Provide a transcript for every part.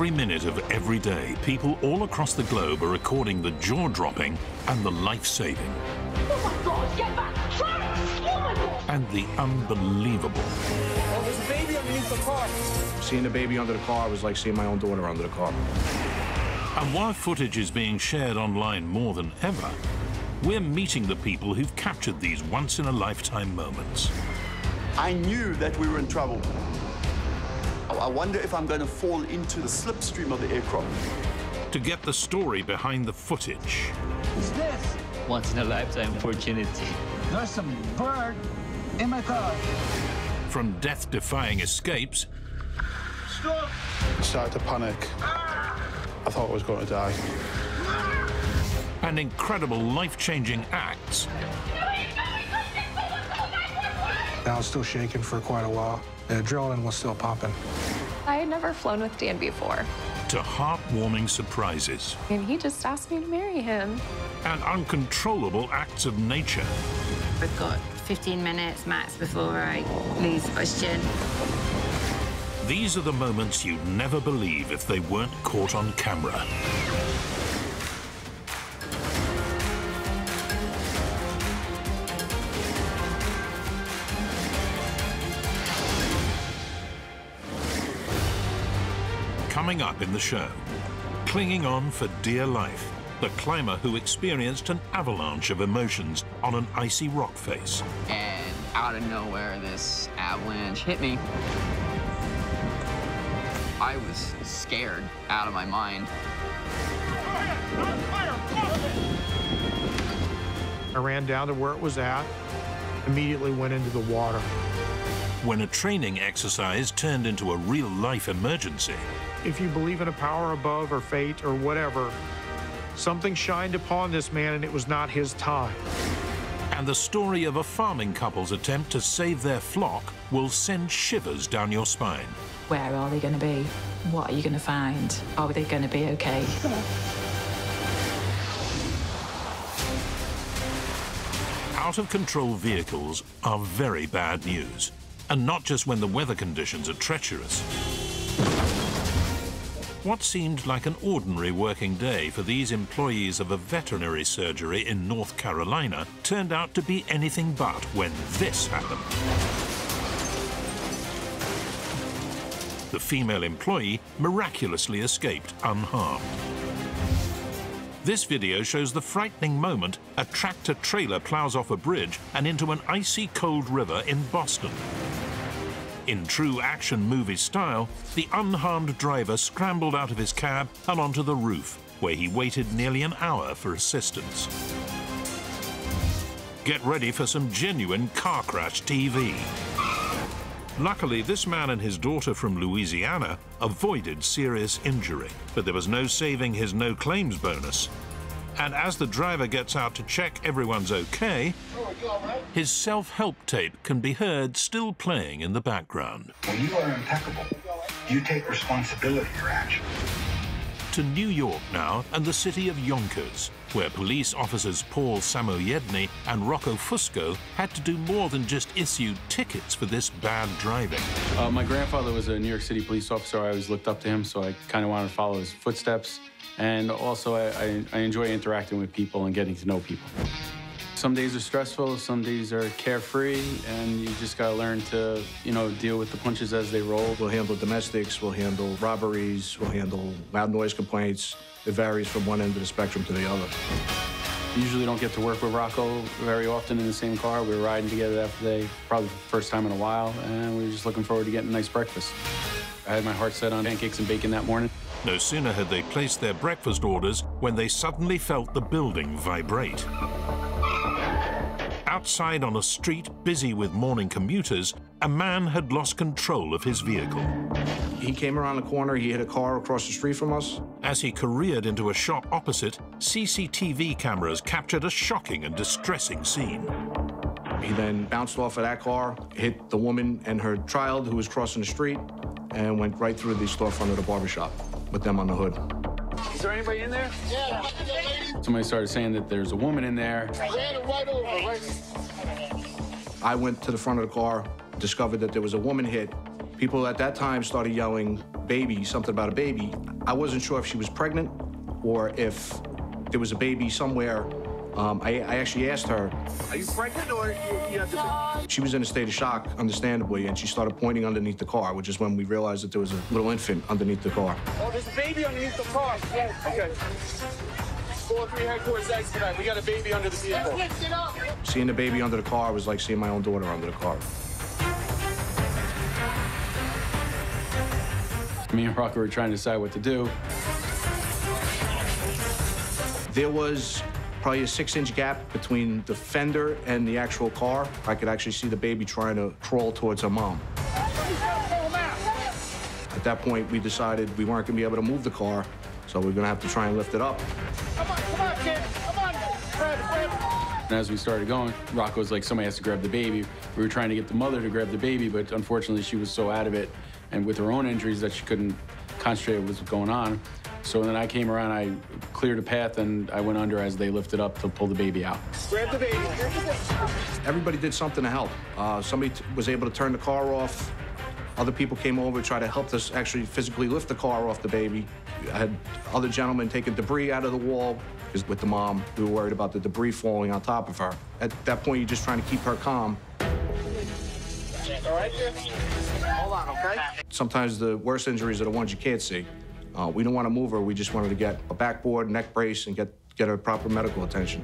Every minute of every day, people all across the globe are recording the jaw-dropping and the life-saving. Oh my God, get back! Travis! Oh! And the unbelievable. Oh, there's a baby underneath the car. Seeing the baby under the car was like seeing my own daughter under the car. And while footage is being shared online more than ever, we're meeting the people who've captured these once-in-a-lifetime moments. I knew that we were in trouble. Oh, I wonder if I'm going to fall into the slipstream of the aircraft. To get the story behind the footage. What's this? Once in a lifetime opportunity. There's some bird in my car. From death defying escapes. Stop! I started to panic. I thought I was going to die. And incredible life changing acts. I was still shaking for quite a while. Uh, the adrenaline was still popping. I had never flown with Dan before. To heartwarming surprises. And he just asked me to marry him. And uncontrollable acts of nature. I've got 15 minutes max before I lose question. These are the moments you'd never believe if they weren't caught on camera. Coming up in the show, clinging on for dear life, the climber who experienced an avalanche of emotions on an icy rock face. And out of nowhere, this avalanche hit me. I was scared out of my mind. I ran down to where it was at, immediately went into the water. When a training exercise turned into a real-life emergency. If you believe in a power above or fate or whatever, something shined upon this man and it was not his time. And the story of a farming couple's attempt to save their flock will send shivers down your spine. Where are they going to be? What are you going to find? Are they going to be okay? Out of control vehicles are very bad news, and not just when the weather conditions are treacherous. What seemed like an ordinary working day for these employees of a veterinary surgery in North Carolina turned out to be anything but when this happened. The female employee miraculously escaped unharmed. This video shows the frightening moment a tractor trailer plows off a bridge and into an icy cold river in Boston. In true action movie style, the unharmed driver scrambled out of his cab and onto the roof, where he waited nearly an hour for assistance. Get ready for some genuine car crash TV. Luckily, this man and his daughter from Louisiana avoided serious injury, but there was no saving his no claims bonus. And as the driver gets out to check everyone's okay, his self-help tape can be heard still playing in the background. When you are impeccable, you take responsibility for action. To New York now and the city of Yonkers, where police officers Paul Samoyedny and Rocco Fusco had to do more than just issue tickets for this bad driving. Uh, my grandfather was a New York City police officer. I always looked up to him, so I kind of wanted to follow his footsteps. And also, I, I, I enjoy interacting with people and getting to know people. Some days are stressful, some days are carefree, and you just gotta learn to, you know, deal with the punches as they roll. We'll handle domestics, we'll handle robberies, we'll handle loud noise complaints. It varies from one end of the spectrum to the other. Usually don't get to work with Rocco very often in the same car. We were riding together that day, probably the first time in a while, and we were just looking forward to getting a nice breakfast. I had my heart set on pancakes and bacon that morning. No sooner had they placed their breakfast orders when they suddenly felt the building vibrate. Outside on a street busy with morning commuters, a man had lost control of his vehicle. He came around the corner, he hit a car across the street from us. As he careered into a shop opposite, CCTV cameras captured a shocking and distressing scene. He then bounced off of that car, hit the woman and her child who was crossing the street, and went right through the storefront of the barbershop with them on the hood. Is there anybody in there? Yeah. Somebody started saying that there's a woman in there. Right over, right. I went to the front of the car, discovered that there was a woman hit. People at that time started yelling, baby, something about a baby. I wasn't sure if she was pregnant or if there was a baby somewhere. Um, I, I, actually asked her. Are you pregnant or you, you have to... She was in a state of shock, understandably, and she started pointing underneath the car, which is when we realized that there was a little infant underneath the car. Oh, there's a baby underneath the car. Yes. Okay. 403 headquarters expedite. We got a baby under the vehicle. Seeing the baby under the car was like seeing my own daughter under the car. Me and Rocco were trying to decide what to do. There was probably a six-inch gap between the fender and the actual car. I could actually see the baby trying to crawl towards her mom. At that point, we decided we weren't going to be able to move the car, so we are going to have to try and lift it up. Come on, come on, kid. Come on. Fred, Fred. And as we started going, Rocco was like, somebody has to grab the baby. We were trying to get the mother to grab the baby, but unfortunately, she was so out of it and with her own injuries that she couldn't concentrate on what was going on. So then I came around, I cleared a path, and I went under as they lifted up to pull the baby out. Grab the baby. Everybody did something to help. Uh, somebody was able to turn the car off. Other people came over to try to help us actually physically lift the car off the baby. I had other gentlemen taking debris out of the wall because with the mom, we were worried about the debris falling on top of her. At that point, you're just trying to keep her calm. All right, Hold on, okay? Sometimes the worst injuries are the ones you can't see. Uh, we don't want to move her. We just wanted to get a backboard, neck brace, and get, get her proper medical attention.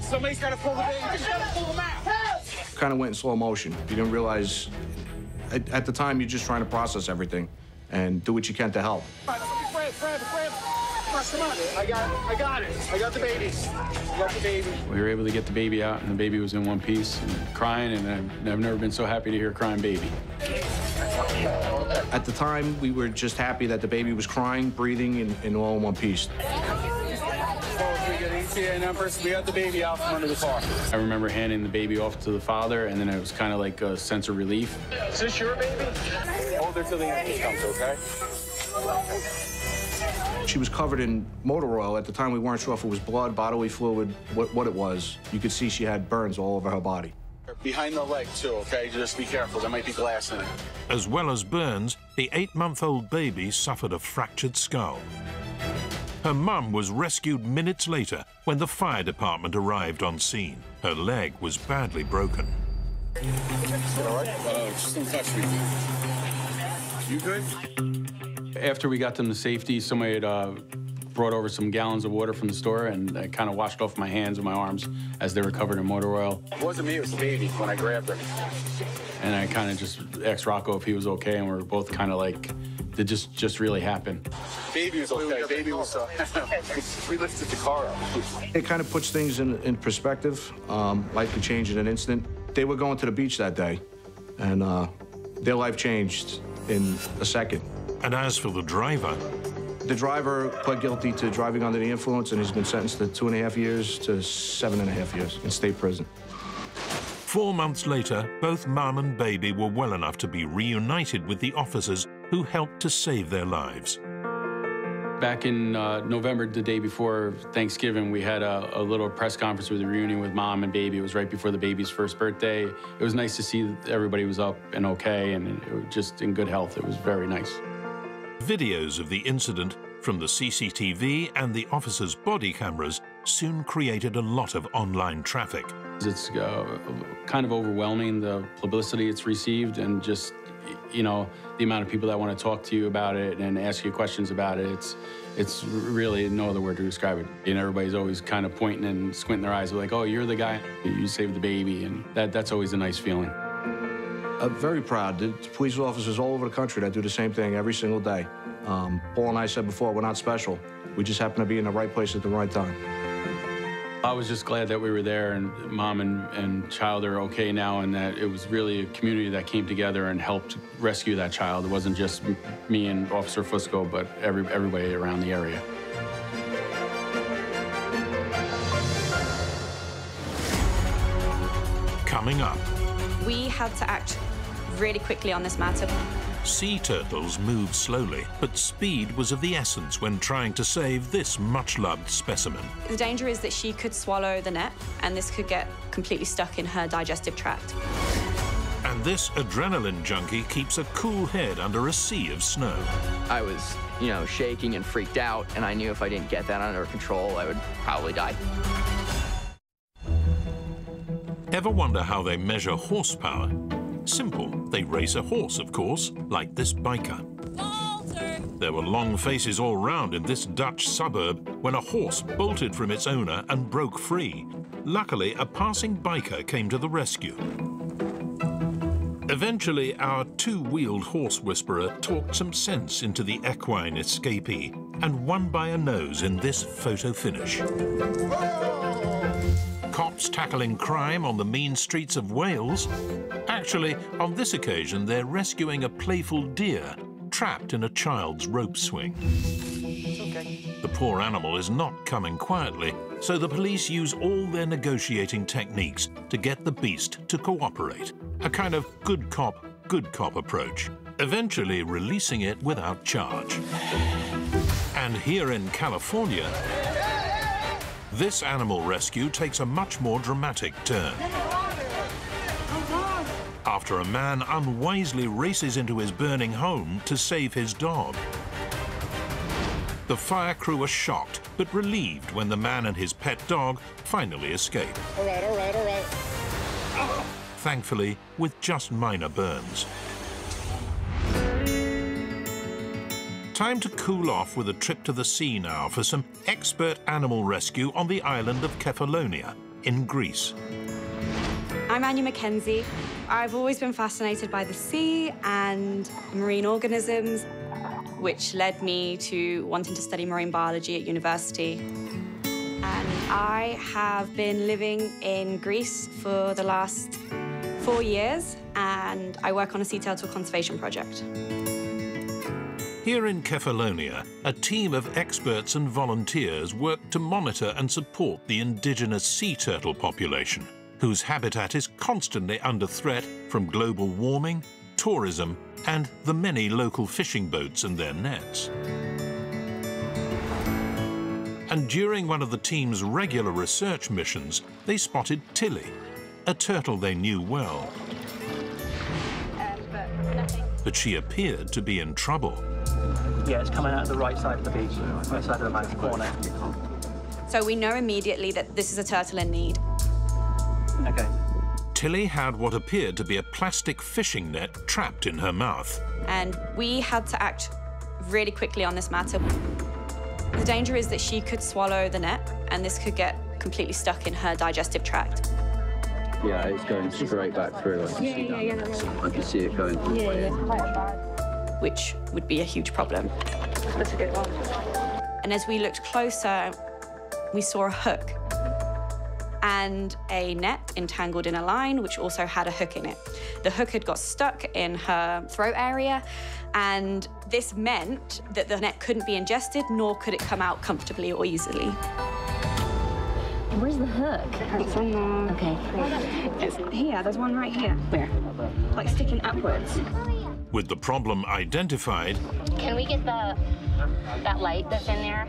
Somebody's got to pull the baby. Just got to pull him out. Kind of went in slow motion. You didn't realize, at, at, the time, you're just trying to process everything and do what you can to help. Fred, Fred, Fred, Fred. Come on, I got it. I got it. I got the baby. I got the baby. We were able to get the baby out, and the baby was in one piece and crying, and I've, I've never been so happy to hear a crying baby. At the time, we were just happy that the baby was crying, breathing, and, and all in one piece. We got the baby out from under the car. I remember handing the baby off to the father, and then it was kind of like a sense of relief. Is this your baby? Hold her till the ambulance comes, okay? She was covered in motor oil. At the time, we weren't sure if it was blood, bodily fluid, what, what it was. You could see she had burns all over her body. Behind the leg, too, okay? Just be careful. There might be glass in it. As well as burns, the eight-month-old baby suffered a fractured skull. Her mum was rescued minutes later when the fire department arrived on scene. Her leg was badly broken. All right? Uh, just don't touch me. You good? After we got them to safety, somebody had uh, brought over some gallons of water from the store and I kind of washed off my hands and my arms as they were covered in motor oil. It wasn't me, it was the baby when I grabbed her. And I kind of just asked Rocco if he was okay, and we were both kind of like, did just just really happen? Baby was okay. Baby was. Uh, we lifted the car up. It kind of puts things in, in perspective. Um, life could change in an instant. They were going to the beach that day, and uh, their life changed in a second. And as for the driver, the driver pled guilty to driving under the influence, and he's been sentenced to two and a half years to seven and a half years in state prison. Four months later, both mom and baby were well enough to be reunited with the officers who helped to save their lives. Back in uh, November, the day before Thanksgiving, we had a, a, little press conference with a reunion with mom and baby. It was right before the baby's first birthday. It was nice to see everybody was up and okay and just in good health. It was very nice. Videos of the incident from the CCTV and the officers' body cameras soon created a lot of online traffic. It's uh, kind of overwhelming, the publicity it's received, and just, you know, the amount of people that want to talk to you about it and ask you questions about it. It's, it's really no other word to describe it. And everybody's always kind of pointing and squinting their eyes, like, oh, you're the guy, you saved the baby, and that, that's always a nice feeling. I'm very proud. There's police officers all over the country that do the same thing every single day. Um, Paul and I said before, we're not special. We just happen to be in the right place at the right time. I was just glad that we were there and mom and, and child are okay now and that it was really a community that came together and helped rescue that child. It wasn't just me and Officer Fusco, but every, everybody around the area. Coming up. We had to act really quickly on this matter. Sea turtles move slowly, but speed was of the essence when trying to save this much-loved specimen. The danger is that she could swallow the net, and this could get completely stuck in her digestive tract. And this adrenaline junkie keeps a cool head under a sea of snow. I was, you know, shaking and freaked out, and I knew if I didn't get that under control, I would probably die. Ever wonder how they measure horsepower? Simple. They race a horse, of course, like this biker. There were long faces all round in this Dutch suburb when a horse bolted from its owner and broke free. Luckily, a passing biker came to the rescue. Eventually, our two-wheeled horse whisperer talked some sense into the equine escapee and won by a nose in this photo finish. Cops tackling crime on the mean streets of Wales. Actually, on this occasion, they're rescuing a playful deer trapped in a child's rope swing. The poor animal is not coming quietly, so the police use all their negotiating techniques to get the beast to cooperate. A kind of good cop, good cop approach, eventually releasing it without charge. And here in California, this animal rescue takes a much more dramatic turn. After a man unwisely races into his burning home to save his dog. The fire crew are shocked, but relieved when the man and his pet dog finally escape. All right, all right, all right. Thankfully, with just minor burns. Time to cool off with a trip to the sea now for some expert animal rescue on the island of Kefalonia in Greece. I'm Anya McKenzie. I've always been fascinated by the sea and marine organisms, which led me to wanting to study marine biology at university. And I have been living in Greece for the last four years, and I work on a sea turtle conservation project. Here in Kefalonia, a team of experts and volunteers work to monitor and support the indigenous sea turtle population, whose habitat is constantly under threat from global warming, tourism, and the many local fishing boats and their nets. And during one of the team's regular research missions, they spotted Tilly, a turtle they knew well. Um, But she appeared to be in trouble. Yeah, it's coming out of the right side of the beach, right side of the mouth corner. So we know immediately that this is a turtle in need. Okay. Tilly had what appeared to be a plastic fishing net trapped in her mouth. And we had to act really quickly on this matter. The danger is that she could swallow the net, and this could get completely stuck in her digestive tract. Yeah, it's going straight back through. I can Yeah, see yeah, that. yeah. I can see it going. Yeah, yeah. which would be a huge problem. That's a good one. And as we looked closer, we saw a hook and a net entangled in a line, which also had a hook in it. The hook had got stuck in her throat area, and this meant that the net couldn't be ingested, nor could it come out comfortably or easily. Where's the hook? It's on the... Okay. It's here. There's one right here. Where? Like sticking upwards. With the problem identified, Can we get the that light that's in there?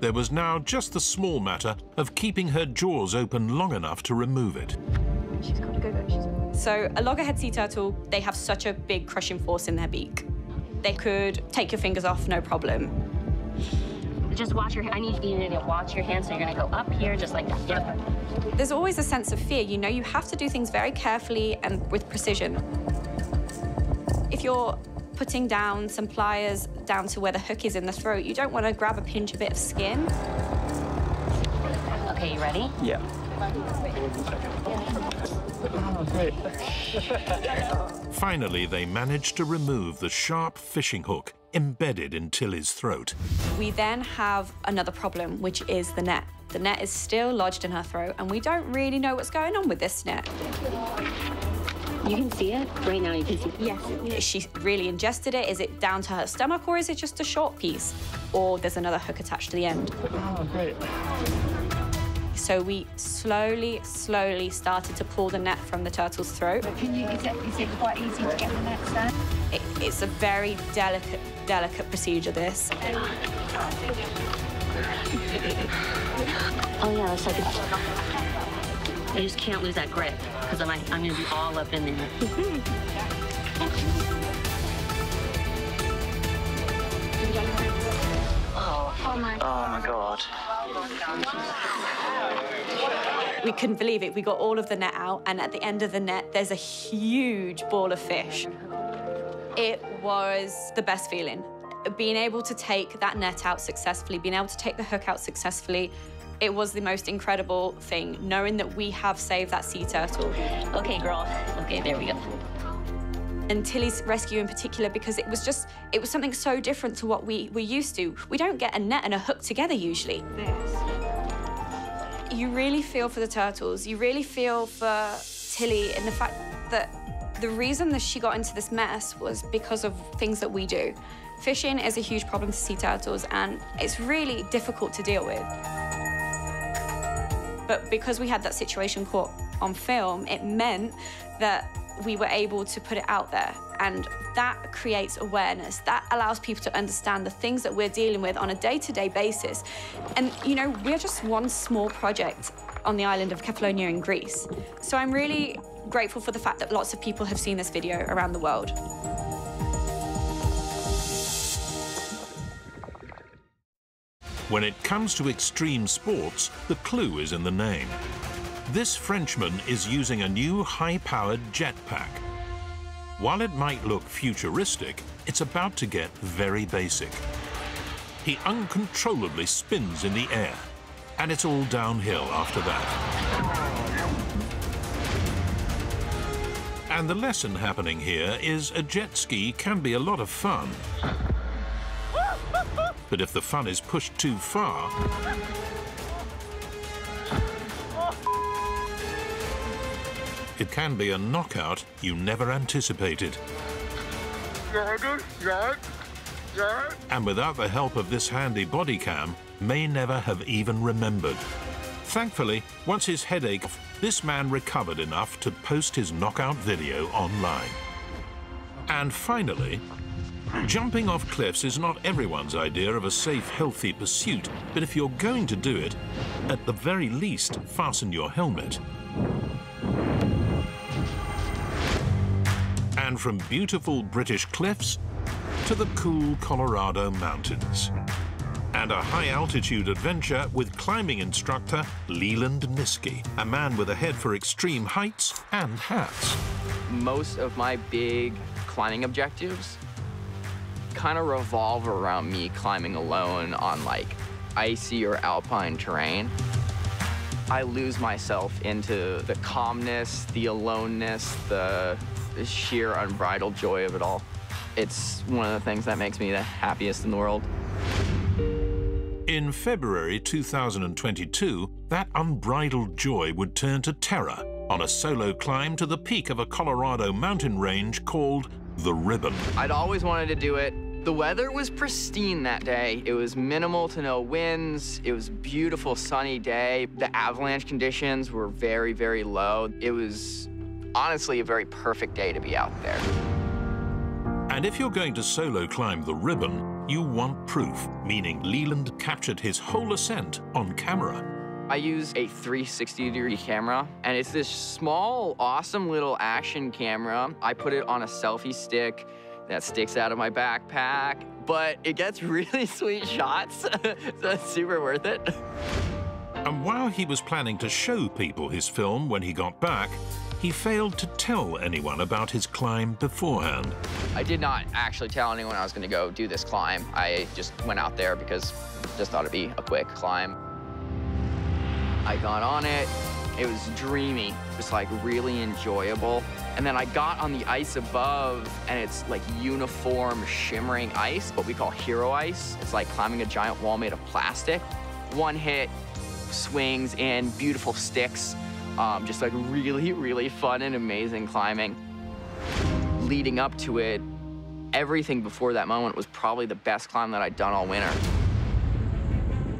there was now just the small matter of keeping her jaws open long enough to remove it. She's got to go back. So a loggerhead sea turtle, they have such a big crushing force in their beak. They could take your fingers off, no problem. Just watch your. Hand. I need you to watch your hands. So you're gonna go up here, just like that. Yep. There's always a sense of fear. You know, you have to do things very carefully and with precision. If you're putting down some pliers down to where the hook is in the throat, you don't want to grab a pinch a bit of skin. Okay, you ready? Yeah. Oh, great. Finally, they managed to remove the sharp fishing hook embedded in Tilly's throat. We then have another problem, which is the net. The net is still lodged in her throat, and we don't really know what's going on with this net. You can see it right now. You can see. It. Yes. Is she really ingested it? Is it down to her stomach, or is it just a short piece? Or there's another hook attached to the end. Oh, great. So we slowly, slowly started to pull the net from the turtle's throat. Can you, is it, is it quite easy to get the nets there? It, it's a very delicate, delicate procedure, this. Oh yeah, looks like it's. You just can't lose that grip. because I'm, I'm going to be all up in there. Oh, oh my Oh my god. We couldn't believe it. We got all of the net out, and at the end of the net, there's a huge ball of fish. It was the best feeling. Being able to take that net out successfully, being able to take the hook out successfully, it was the most incredible thing, knowing that we have saved that sea turtle. Okay, girl. Okay, there we go. And Tilly's rescue in particular, because it was just, it was something so different to what we, we're used to. We don't get a net and a hook together usually. You really feel for the turtles. You really feel for Tilly and the fact that the reason that she got into this mess was because of things that we do. Fishing is a huge problem to sea turtles, and it's really difficult to deal with. But because we had that situation caught on film, it meant that we were able to put it out there. And that creates awareness. That allows people to understand the things that we're dealing with on a day to day basis. And, you know, we're just one small project on the island of Kefalonia in Greece. So I'm really grateful for the fact that lots of people have seen this video around the world. When it comes to extreme sports, the clue is in the name. This Frenchman is using a new high-powered jetpack. While it might look futuristic, it's about to get very basic. He uncontrollably spins in the air, and it's all downhill after that. And the lesson happening here is a jet ski can be a lot of fun. But if the fun is pushed too far, it can be a knockout you never anticipated. And without the help of this handy body cam, may never have even remembered. Thankfully, once his headache, this man recovered enough to post his knockout video online. And finally, jumping off cliffs is not everyone's idea of a safe, healthy pursuit, but if you're going to do it, at the very least, fasten your helmet. And from beautiful British cliffs to the cool Colorado mountains. And a high-altitude adventure with climbing instructor Leland Nisky, a man with a head for extreme heights and hats. Most of my big climbing objectives kind of revolve around me climbing alone on like icy or alpine terrain. I lose myself into the calmness, the aloneness, the sheer unbridled joy of it all. It's one of the things that makes me the happiest in the world. In February 2022, that unbridled joy would turn to terror on a solo climb to the peak of a Colorado mountain range called the Ribbon. I'd always wanted to do it. The weather was pristine that day. It was minimal to no winds. It was a beautiful sunny day. The avalanche conditions were very, very low. It was honestly a very perfect day to be out there. And if you're going to solo climb the ribbon, you want proof, meaning Leland captured his whole ascent on camera. I use a 360 degree camera, and it's this small, awesome little action camera. I put it on a selfie stick that sticks out of my backpack, but it gets really sweet shots, so it's super worth it. And while he was planning to show people his film when he got back, he failed to tell anyone about his climb beforehand. I did not actually tell anyone I was gonna go do this climb. I just went out there because just thought it'd be a quick climb. I got on it, it was dreamy, just like really enjoyable. And then I got on the ice above and it's like uniform shimmering ice, what we call hero ice. It's like climbing a giant wall made of plastic. One hit, swings in, beautiful sticks. Um, just like really, really fun and amazing climbing. Leading up to it, everything before that moment was probably the best climb that I'd done all winter.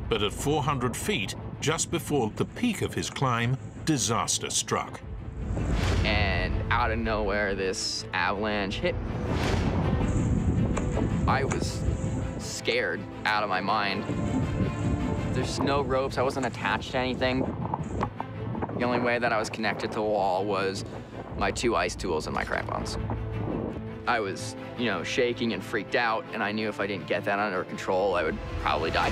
But at 400 feet, just before the peak of his climb, disaster struck. And out of nowhere, this avalanche hit. I was scared out of my mind. There's no ropes, I wasn't attached to anything. The only way that I was connected to the wall was my two ice tools and my crampons. I was, you know, shaking and freaked out, and I knew if I didn't get that under control, I would probably die.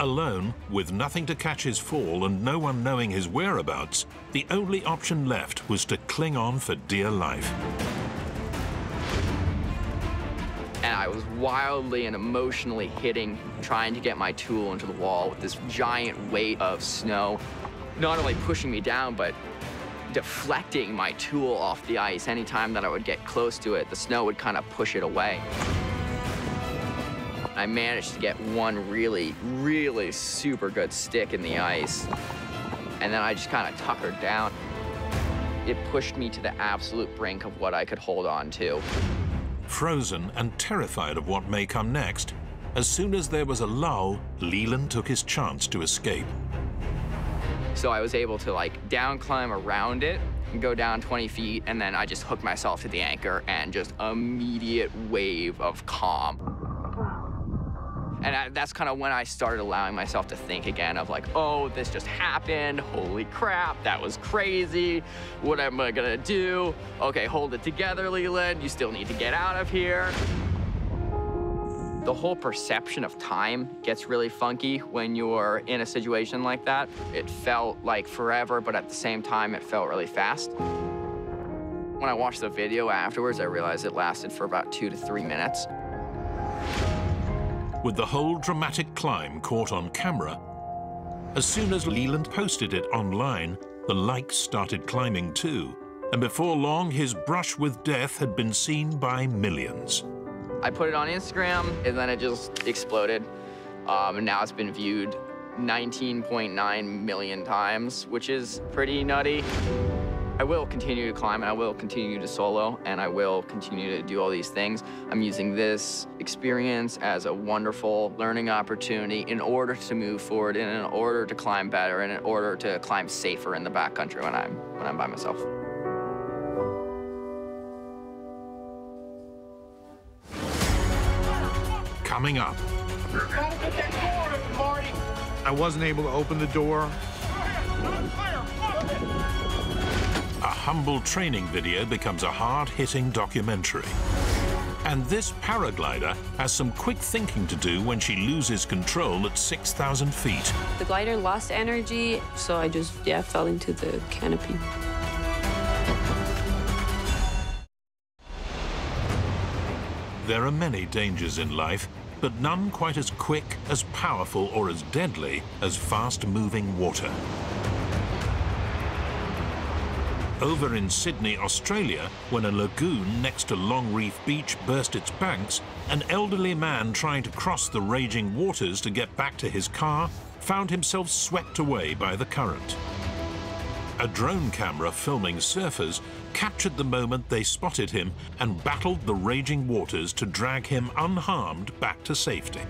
Alone, with nothing to catch his fall and no one knowing his whereabouts, the only option left was to cling on for dear life. And I was wildly and emotionally hitting, trying to get my tool into the wall with this giant weight of snow, not only pushing me down, but deflecting my tool off the ice. Anytime that I would get close to it, the snow would kind of push it away. I managed to get one really, really super good stick in the ice. And then I just kind of tuckered down. It pushed me to the absolute brink of what I could hold on to. Frozen and terrified of what may come next, as soon as there was a lull, Leland took his chance to escape. So I was able to like down climb around it and go down 20 feet, and then I just hooked myself to the anchor and just immediate wave of calm. And I, that's kind of when I started allowing myself to think again of like, oh, this just happened. Holy crap, that was crazy. What am I gonna do? Okay, hold it together, Leland. You still need to get out of here. The whole perception of time gets really funky when you're in a situation like that. It felt like forever, but at the same time, it felt really fast. When I watched the video afterwards, I realized it lasted for about two to three minutes. With the whole dramatic climb caught on camera, as soon as Leland posted it online, the likes started climbing too, and before long his brush with death had been seen by millions. I put it on Instagram, and then it just exploded. Um, and now it's been viewed 19.9 million times, which is pretty nutty. I will continue to climb, and I will continue to solo, and I will continue to do all these things. I'm using this experience as a wonderful learning opportunity in order to move forward, and in order to climb better, and in order to climb safer in the backcountry when I'm, when I'm by myself. Coming up. I wasn't able to open the door. A humble training video becomes a hard-hitting documentary. And this paraglider has some quick thinking to do when she loses control at 6,000 feet. The glider lost energy, so I just, yeah, fell into the canopy. There are many dangers in life, but none quite as quick, as powerful, or as deadly as fast-moving water. Over in Sydney, Australia, when a lagoon next to Long Reef Beach burst its banks, an elderly man trying to cross the raging waters to get back to his car found himself swept away by the current. A drone camera filming surfers captured the moment they spotted him and battled the raging waters to drag him unharmed back to safety.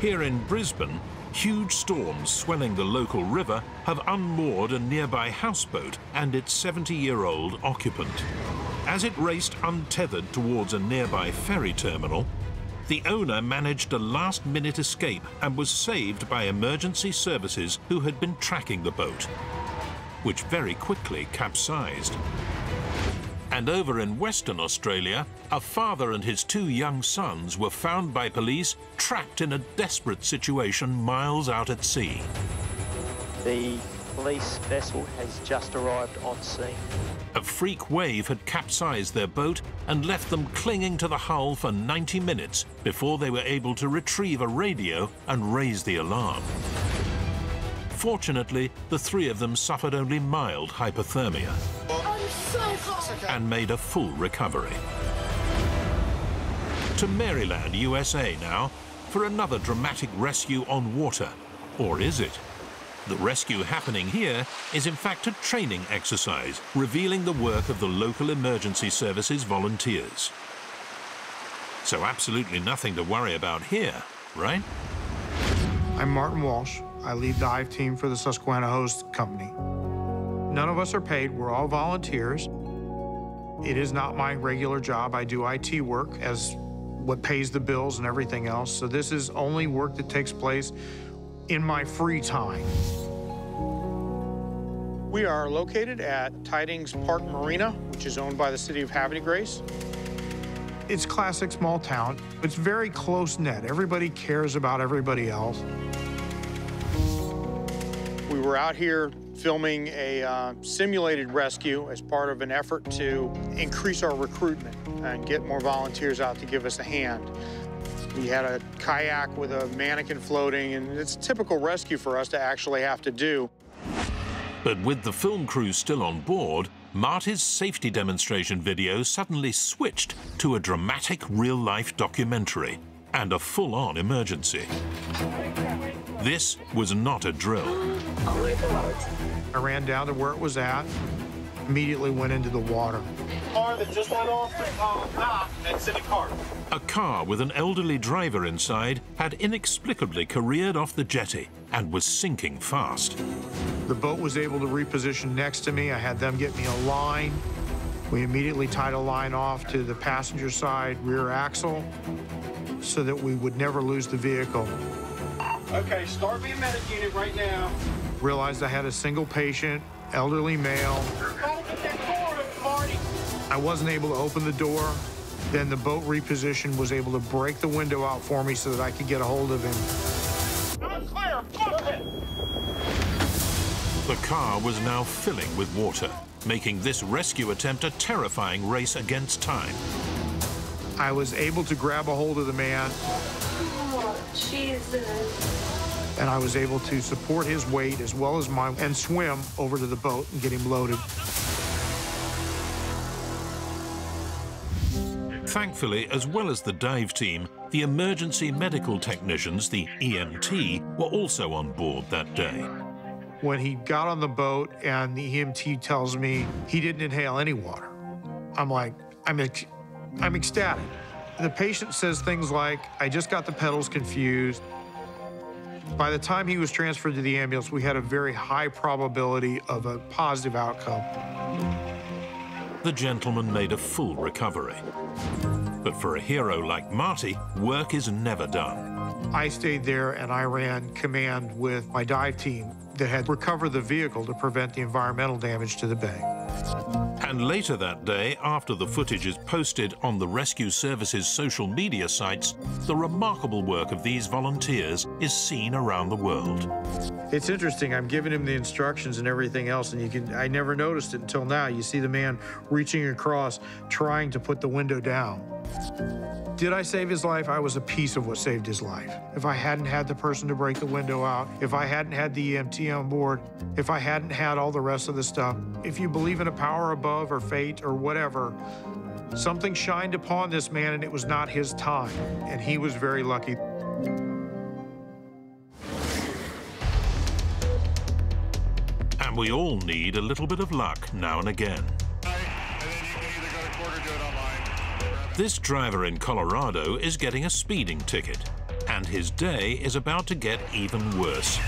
Here in Brisbane, huge storms swelling the local river have unmoored a nearby houseboat and its 70-year-old occupant. As it raced untethered towards a nearby ferry terminal, the owner managed a last-minute escape and was saved by emergency services who had been tracking the boat, which very quickly capsized. And over in Western Australia, a father and his two young sons were found by police trapped in a desperate situation miles out at sea. The police vessel has just arrived on scene. A freak wave had capsized their boat and left them clinging to the hull for 90 minutes before they were able to retrieve a radio and raise the alarm. Fortunately, the three of them suffered only mild hypothermia and made a full recovery. To Maryland, USA now, for another dramatic rescue on water. Or is it? The rescue happening here is in fact a training exercise, revealing the work of the local emergency services volunteers. So absolutely nothing to worry about here, right? I'm Martin Walsh. I lead the dive team for the Susquehanna Hose Company. None of us are paid. We're all volunteers. It is not my regular job. I do IT work as what pays the bills and everything else. So this is only work that takes place in my free time. We are located at Tydings Park Marina, which is owned by the city of de Grace. It's classic small town. It's very close knit. Everybody cares about everybody else. We were out here filming a uh, simulated rescue as part of an effort to increase our recruitment and get more volunteers out to give us a hand. We had a kayak with a mannequin floating, and it's a typical rescue for us to actually have to do. But with the film crew still on board, Marty's safety demonstration video suddenly switched to a dramatic real-life documentary and a full-on emergency. This was not a drill. I ran down to where it was at, immediately went into the water. Car that just went off the uh, dock at City Park. A car with an elderly driver inside had inexplicably careered off the jetty and was sinking fast. The boat was able to reposition next to me. I had them get me a line. We immediately tied a line off to the passenger side rear axle so that we would never lose the vehicle. Okay, start me a medic unit right now. Realized I had a single patient, elderly male. I wasn't able to open the door. Then the boat reposition was able to break the window out for me so that I could get a hold of him. I'm clear. Go ahead. The car was now filling with water, making this rescue attempt a terrifying race against time. I was able to grab a hold of the man. Oh, Jesus. And I was able to support his weight as well as mine and swim over to the boat and get him loaded. Thankfully, as well as the dive team, the emergency medical technicians, the EMT, were also on board that day. When he got on the boat and the EMT tells me he didn't inhale any water, I'm like, I'm, ec I'm ecstatic. The patient says things like, I just got the pedals confused. By the time he was transferred to the ambulance, we had a very high probability of a positive outcome. The gentleman made a full recovery. But for a hero like Marty, work is never done. I stayed there and I ran command with my dive team that had recovered the vehicle to prevent the environmental damage to the bay. And later that day, after the footage is posted on the Rescue Service's social media sites, the remarkable work of these volunteers is seen around the world. It's interesting. I'm giving him the instructions and everything else, and you can I never noticed it until now. You see the man reaching across, trying to put the window down. Did I save his life? I was a piece of what saved his life. If I hadn't had the person to break the window out, if I hadn't had the EMT on board, if I hadn't had all the rest of the stuff, if you believe in a power above or fate or whatever, something shined upon this man and it was not his time. And he was very lucky. And we all need a little bit of luck now and again. This driver in Colorado is getting a speeding ticket, and his day is about to get even worse.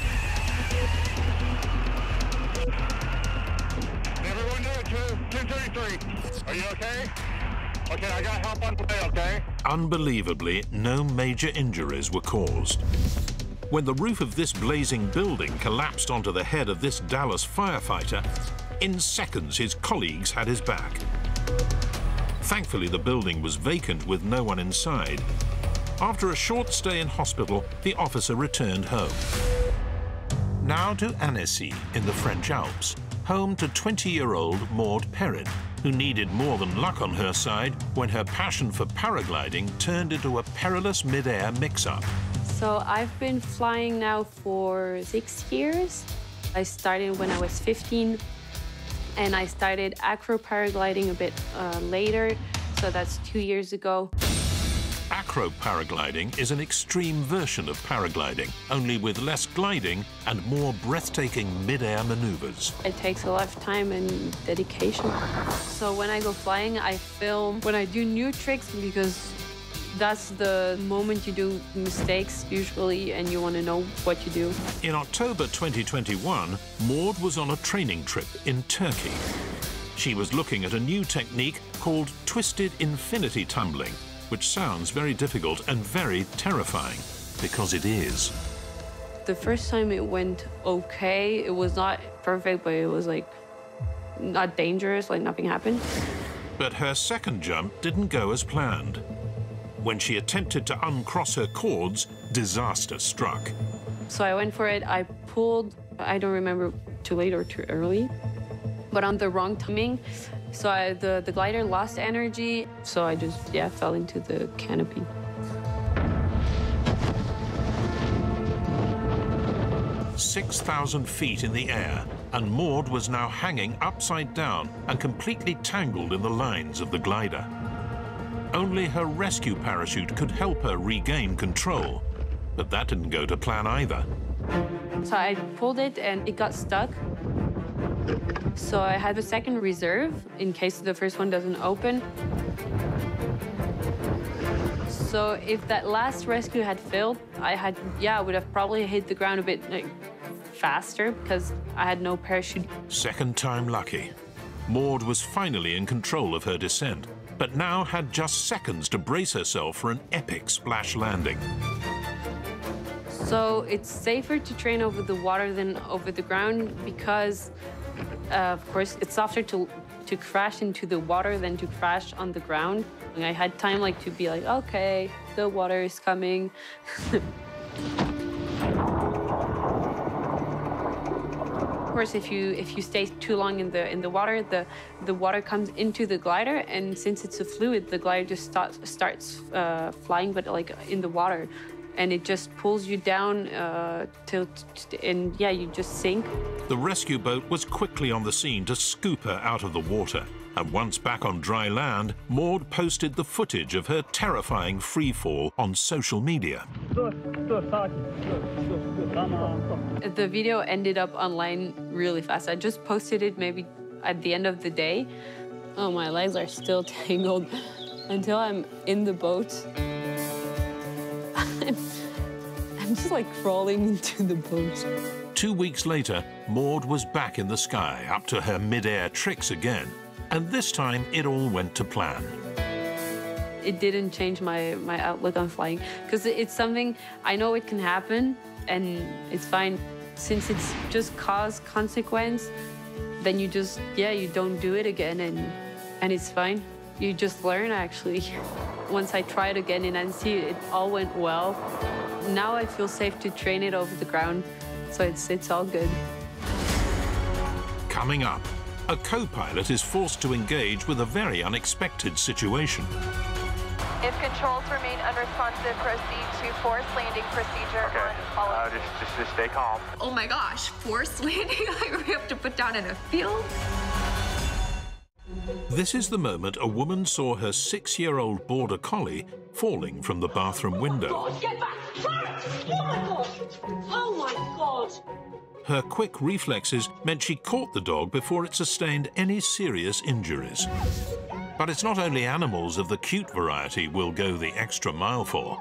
Everyone know 233. Are you okay? Okay, I got help on the way, okay? Unbelievably, no major injuries were caused. When the roof of this blazing building collapsed onto the head of this Dallas firefighter, in seconds his colleagues had his back. Thankfully, the building was vacant with no one inside. After a short stay in hospital, the officer returned home. Now to Annecy in the French Alps, home to 20-year-old Maud Perrin, who needed more than luck on her side when her passion for paragliding turned into a perilous mid-air mix-up. So I've been flying now for six years. I started when I was 15 and I started acro paragliding a bit uh, later, so that's two years ago. Acro paragliding is an extreme version of paragliding, only with less gliding and more breathtaking mid-air maneuvers. It takes a lot of time and dedication. So when I go flying, I film when I do new tricks because that's the moment you do mistakes usually and you want to know what you do. In October 2021, Maud was on a training trip in Turkey. She was looking at a new technique called twisted infinity tumbling, which sounds very difficult and very terrifying, because it is. The first time it went okay. It was not perfect, but it was like not dangerous, like nothing happened. But her second jump didn't go as planned. When she attempted to uncross her cords, disaster struck. So I went for it. I pulled, I don't remember too late or too early, but on the wrong timing. So I, the, the glider lost energy. So I just, yeah, fell into the canopy. Six thousand feet in the air, and Maud was now hanging upside down and completely tangled in the lines of the glider. Only her rescue parachute could help her regain control, but that didn't go to plan either. So I pulled it and it got stuck. So I have a second reserve in case the first one doesn't open. So if that last rescue had failed, I had, yeah, would have probably hit the ground a bit like, faster because I had no parachute. Second time lucky. Maud was finally in control of her descent, but now had just seconds to brace herself for an epic splash landing. So it's safer to train over the water than over the ground because, uh, of course, it's softer to to crash into the water than to crash on the ground. And I had time like to be like, okay, the water is coming. course, if you if you stay too long in the in the water, the the water comes into the glider, and since it's a fluid, the glider just starts starts uh, flying, but like in the water and it just pulls you down uh, till, and yeah, you just sink. The rescue boat was quickly on the scene to scoop her out of the water. And once back on dry land, Maud posted the footage of her terrifying free fall on social media. The video ended up online really fast. I just posted it maybe at the end of the day. Oh, my legs are still tangled until I'm in the boat. I'm just like crawling into the boat. Two weeks later, Maud was back in the sky, up to her mid-air tricks again. And this time, it all went to plan. It didn't change my, my outlook on flying, because it's something I know it can happen, and it's fine. Since it's just cause consequence, then you just, yeah, you don't do it again, and, and it's fine. You just learn, actually. Once I tried again in Annecy, it all went well. Now I feel safe to train it over the ground, so it's, it's all good. Coming up, a co-pilot is forced to engage with a very unexpected situation. If controls remain unresponsive, proceed to forced landing procedure okay. on uh, just, just, just stay calm. Oh my gosh, forced landing? we have to put down in a field? This is the moment a woman saw her six-year-old border collie falling from the bathroom window. God, get back! Oh my god! Oh my god! Her quick reflexes meant she caught the dog before it sustained any serious injuries. But it's not only animals of the cute variety we'll go the extra mile for.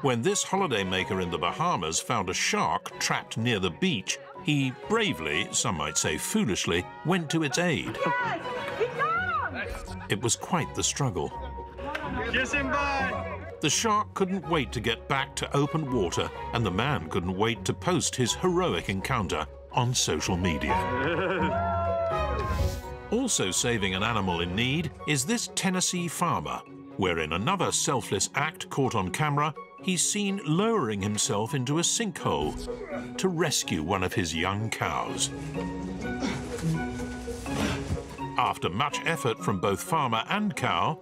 When this holidaymaker in the Bahamas found a shark trapped near the beach, he bravely, some might say foolishly, went to its aid. It was quite the struggle. Kiss him bye. The shark couldn't wait to get back to open water, and the man couldn't wait to post his heroic encounter on social media. also saving an animal in need is this Tennessee farmer, where in another selfless act caught on camera, he's seen lowering himself into a sinkhole to rescue one of his young cows. After much effort from both farmer and cow,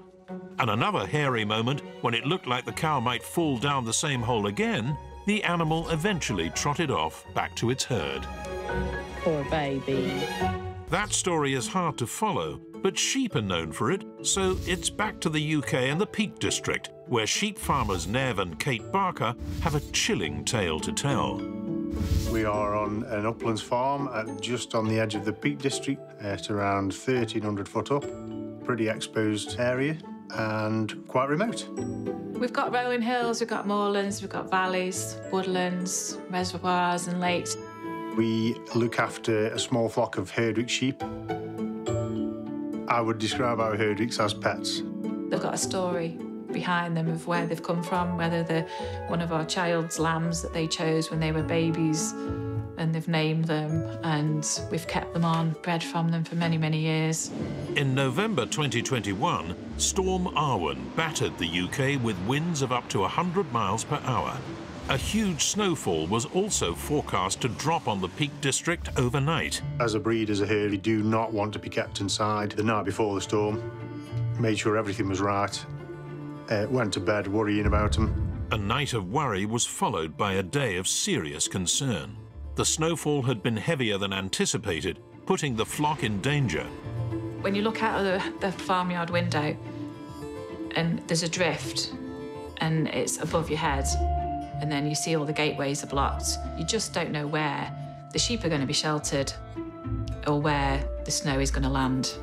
and another hairy moment when it looked like the cow might fall down the same hole again, the animal eventually trotted off back to its herd. Poor baby. That story is hard to follow, but sheep are known for it, so it's back to the UK and the Peak District, where sheep farmers Nev and Kate Barker have a chilling tale to tell. We are on an uplands farm at just on the edge of the Peak District at around 1,300 foot up. Pretty exposed area and quite remote. We've got rolling hills, we've got moorlands, we've got valleys, woodlands, reservoirs and lakes. We look after a small flock of Herdwick sheep. I would describe our Herdwicks as pets. They've got a story behind them of where they've come from, whether they're one of our child's lambs that they chose when they were babies and they've named them and we've kept them on, bred from them for many, many years. In November 2021, Storm Arwen battered the UK with winds of up to 100 miles per hour. A huge snowfall was also forecast to drop on the Peak District overnight. As a breed, as a herd, we do not want to be kept inside the night before the storm. Made sure everything was right. Uh, went to bed worrying about them. A night of worry was followed by a day of serious concern. The snowfall had been heavier than anticipated, putting the flock in danger. When you look out of the, the farmyard window and there's a drift and it's above your head, and then you see all the gateways are blocked, you just don't know where the sheep are going to be sheltered or where the snow is going to land.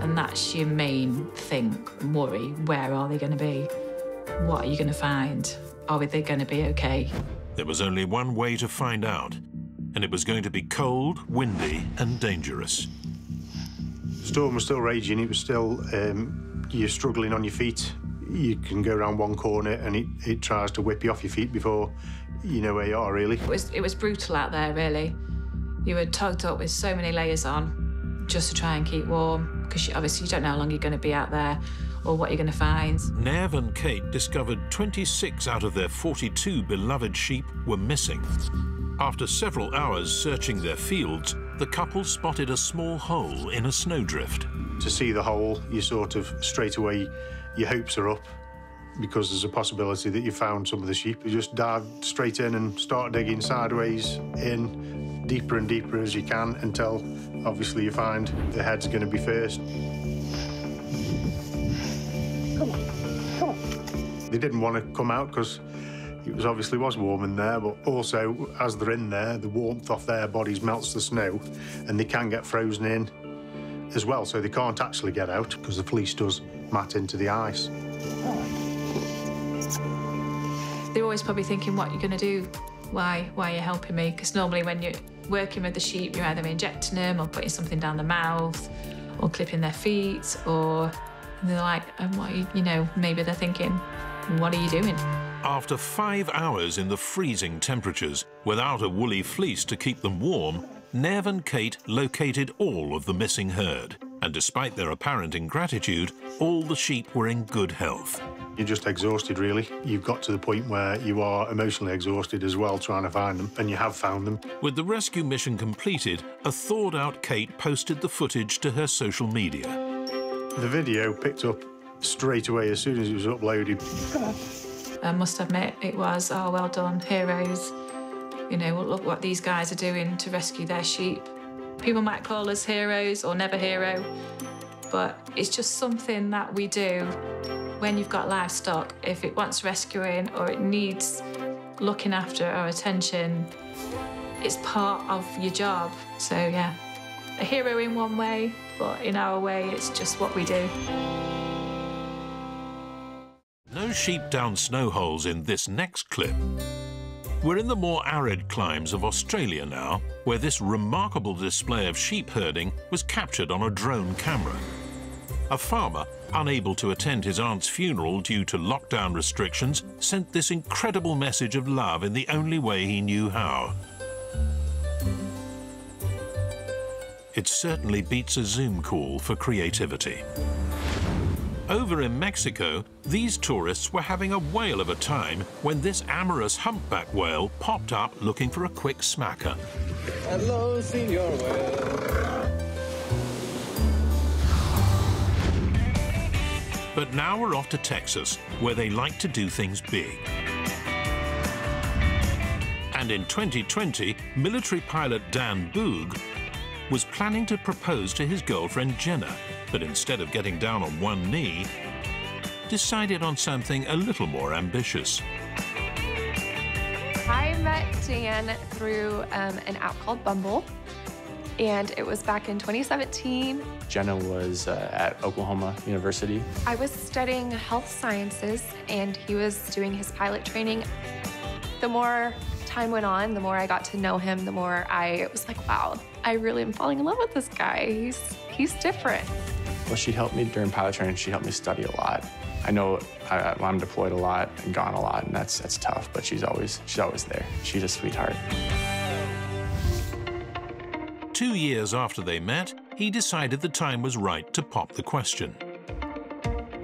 And that's your main thing, worry. Where are they going to be? What are you going to find? Are they going to be okay? There was only one way to find out, and it was going to be cold, windy, and dangerous. The storm was still raging. It was still, um, you're struggling on your feet. You can go around one corner and it, it tries to whip you off your feet before you know where you are, really. It was, it was brutal out there, really. You were tugged up with so many layers on just to try and keep warm, because obviously you don't know how long you're going to be out there or what you're going to find. Nev and Kate discovered 26 out of their 42 beloved sheep were missing. After several hours searching their fields, the couple spotted a small hole in a snowdrift. To see the hole, you sort of straight away, your hopes are up because there's a possibility that you found some of the sheep. You just dive straight in and start digging sideways in, deeper and deeper as you can until obviously you find the head's going to be first. Come on, come on. They didn't want to come out because it was obviously was warm in there, but also as they're in there, the warmth off their bodies melts the snow, and they can get frozen in as well, so they can't actually get out because the fleece does mat into the ice. They're always probably thinking, what are you're going to do? Why, why are you helping me? Because normally when you're working with the sheep, you're either injecting them or putting something down the mouth or clipping their feet or they're like, and what, you, you know, maybe they're thinking, what are you doing? After five hours in the freezing temperatures, without a woolly fleece to keep them warm, Nev and Kate located all of the missing herd. And despite their apparent ingratitude, all the sheep were in good health. You're just exhausted, really. You've got to the point where you are emotionally exhausted as well trying to find them, and you have found them. With the rescue mission completed, a thawed-out Kate posted the footage to her social media. The video picked up straight away as soon as it was uploaded. I must admit, it was, oh, well done, heroes. You know, look what these guys are doing to rescue their sheep. People might call us heroes or never hero, but it's just something that we do when you've got livestock. If it wants rescuing or it needs looking after or attention, it's part of your job. So, yeah, a hero in one way, but in our way, it's just what we do. No sheep down snow holes in this next clip. We're in the more arid climes of Australia now, where this remarkable display of sheep herding was captured on a drone camera. A farmer, unable to attend his aunt's funeral due to lockdown restrictions, sent this incredible message of love in the only way he knew how. It certainly beats a Zoom call for creativity. Over in Mexico, these tourists were having a whale of a time when this amorous humpback whale popped up looking for a quick smacker. Hello, Senor Whale. But now we're off to Texas, where they like to do things big. And in 2020, military pilot Dan Boog was planning to propose to his girlfriend Jenna, but instead of getting down on one knee, decided on something a little more ambitious. I met Dan through um, an app called Bumble, and it was back in 2017. Jenna was uh, at Oklahoma University. I was studying health sciences, and he was doing his pilot training. The more time went on, the more I got to know him, the more I was like, wow, I really am falling in love with this guy. He's, he's different. Well, she helped me during pilot training. She helped me study a lot. I know I, I'm deployed a lot and gone a lot, and that's that's tough. But she's always she's always there. She's a sweetheart. Two years after they met, he decided the time was right to pop the question.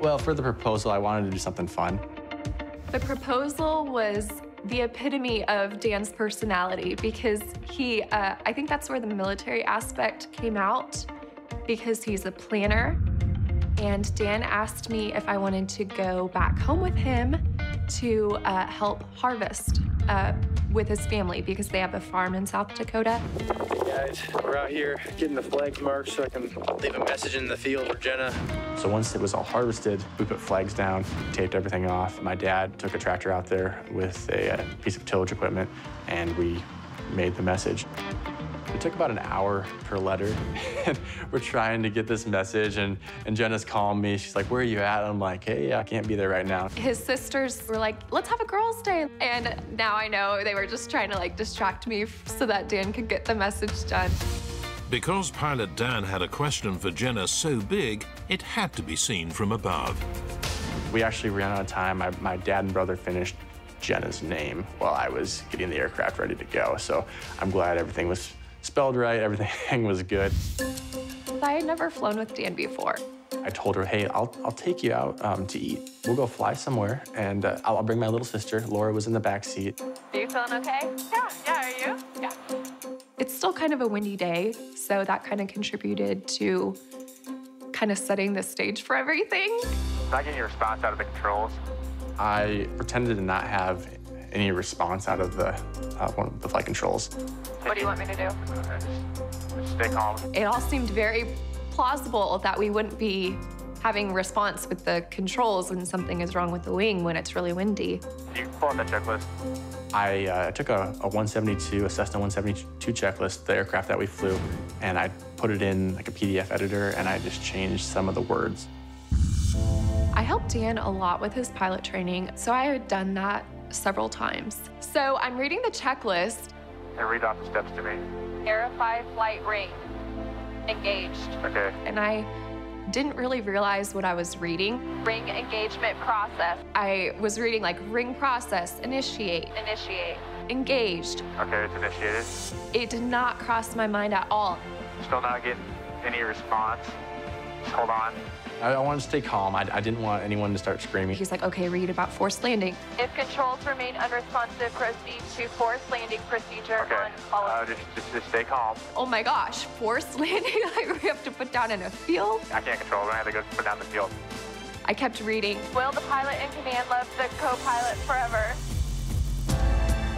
Well, for the proposal, I wanted to do something fun. The proposal was the epitome of Dan's personality because he, uh, I think that's where the military aspect came out because he's a planner. And Dan asked me if I wanted to go back home with him to uh, help harvest uh, with his family because they have a farm in South Dakota. Guys, we're out here getting the flags marked so I can leave a message in the field for Jenna. So once it was all harvested, we put flags down, taped everything off. My dad took a tractor out there with a, a piece of tillage equipment, and we made the message. It took about an hour per letter. and we're trying to get this message, and, and Jenna's calling me. She's like, where are you at? I'm like, hey, I can't be there right now. His sisters were like, let's have a girls' day. And now I know they were just trying to like distract me so that Dan could get the message done. Because pilot Dan had a question for Jenna so big, it had to be seen from above. We actually ran out of time. My, my dad and brother finished Jenna's name while I was getting the aircraft ready to go. So I'm glad everything was spelled right, everything was good. I had never flown with Dan before. I told her, hey, I'll, I'll take you out um, to eat. We'll go fly somewhere, and uh, I'll, I'll bring my little sister. Laura was in the back seat. Are you feeling okay? Yeah, yeah, are you? Yeah. It's still kind of a windy day, so that kind of contributed to kind of setting the stage for everything. Not getting your response out of the controls. I pretended to not have any response out of the uh, one of the flight controls. What do you want me to do? Stay calm. It all seemed very plausible that we wouldn't be having response with the controls when something is wrong with the wing when it's really windy. Can you pull out that checklist? I uh, took a, a 172, a Cessna 172 checklist, the aircraft that we flew, and I put it in like a PDF editor, and I just changed some of the words. I helped Dan a lot with his pilot training, so I had done that several times. So I'm reading the checklist. And read off the steps to me. Verify flight ring. Engaged. Okay. And I didn't really realize what I was reading. Ring engagement process. I was reading like ring process, initiate. Initiate. Engaged. Okay, it's initiated. It did not cross my mind at all. Still not getting any response. Just hold on. I, I wanted to stay calm. I, I didn't want anyone to start screaming. He's like, okay, read about forced landing. If controls remain unresponsive, proceed to forced landing procedure Okay. on follow. Uh, just, just, just stay calm. Oh my gosh, forced landing? like we have to put down in a field? I can't control it. I have to go put down the field. I kept reading. Will the pilot in command love the co-pilot forever?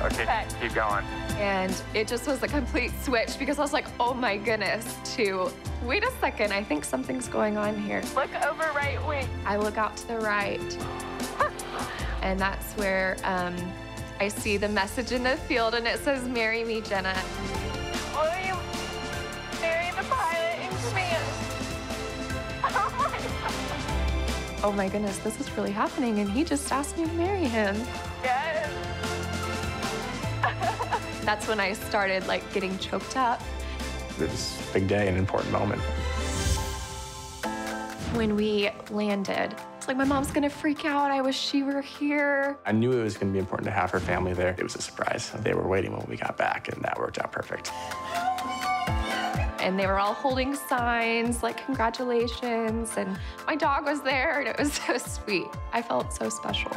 Okay, Okay. keep going. And it just was a complete switch because I was like, oh my goodness, to wait a second, I think something's going on here. Look over right wing. I look out to the right. and that's where um, I see the message in the field and it says, marry me, Jenna. Will you marry the pilot in command? Oh my goodness, this is really happening. And he just asked me to marry him. Yes. That's when I started like getting choked up. It was a big day, an important moment. When we landed, it's like my mom's gonna freak out. I wish she were here. I knew it was going to be important to have her family there. It was a surprise. They were waiting when we got back, and that worked out perfect. And they were all holding signs like congratulations. And my dog was there, and it was so sweet. I felt so special.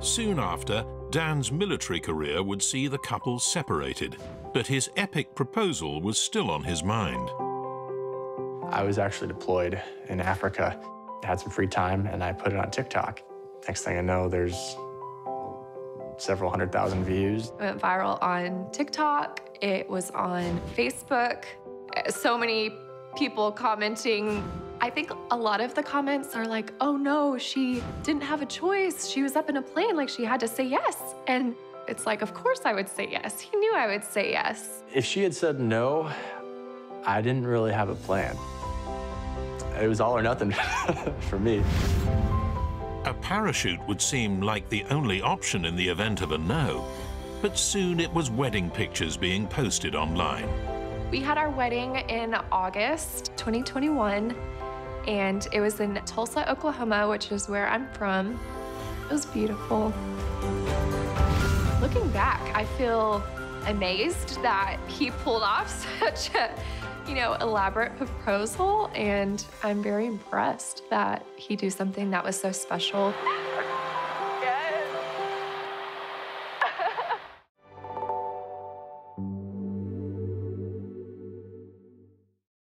Soon after, Dan's military career would see the couple separated, but his epic proposal was still on his mind. I was actually deployed in Africa, had some free time, and I put it on TikTok. Next thing I know, there's several hundred thousand views. It went viral on TikTok. It was on Facebook. So many people commenting. I think a lot of the comments are like, oh no, she didn't have a choice. She was up in a plane, like she had to say yes. And it's like, of course I would say yes. He knew I would say yes. If she had said no, I didn't really have a plan. It was all or nothing for me. A parachute would seem like the only option in the event of a no, but soon it was wedding pictures being posted online. We had our wedding in August 2021, and it was in Tulsa, Oklahoma, which is where I'm from. It was beautiful. Looking back, I feel amazed that he pulled off such a, you know, elaborate proposal. And I'm very impressed that he do something that was so special.